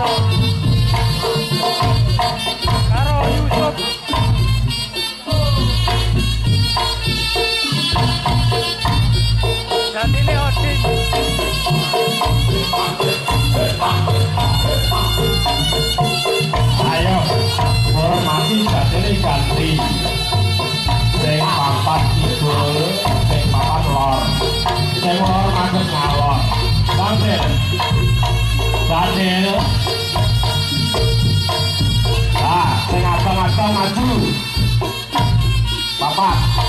Oh. Bapak.